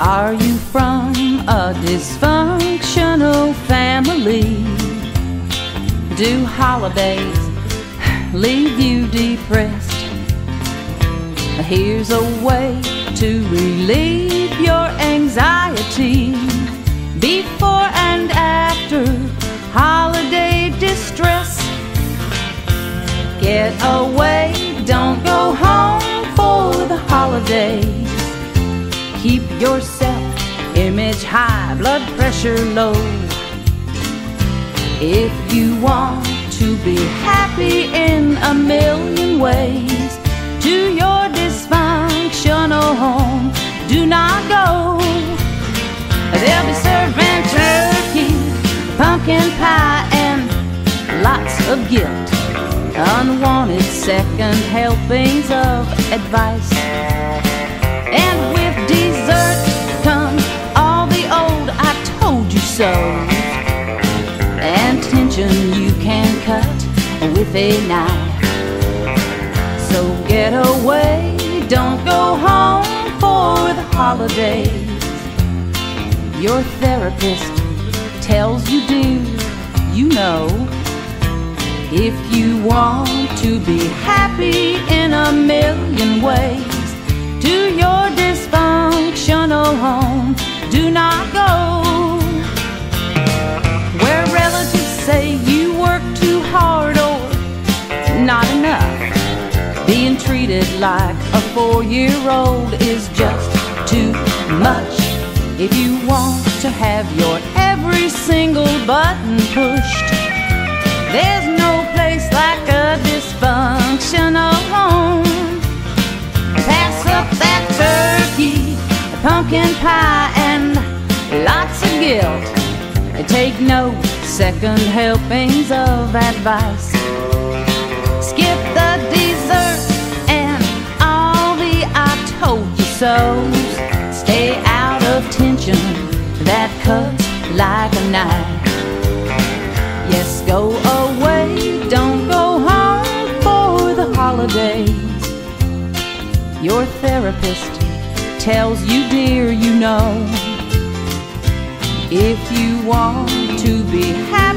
Are you from a dysfunctional family? Do holidays leave you depressed? Here's a way to relieve your anxiety before and after holiday distress. Get away, don't go home for the holidays. Keep your self image high, blood pressure low. If you want to be happy in a million ways, to your dysfunctional home, do not go. They'll be serving turkey, pumpkin pie, and lots of guilt. Unwanted second helpings of advice. Tension you can cut with a knife. So get away, don't go home for the holidays. Your therapist tells you, do, you know. If you want to be happy in a million ways, to your dysfunctional home, do not go. Being treated like a four year old is just too much. If you want to have your every single button pushed, there's no place like a dysfunctional home. Pass up that turkey, pumpkin pie, and lots of guilt. Take no second helpings of advice. Skip Stay out of tension that cuts like a knife. Yes, go away, don't go home for the holidays. Your therapist tells you, dear, you know. If you want to be happy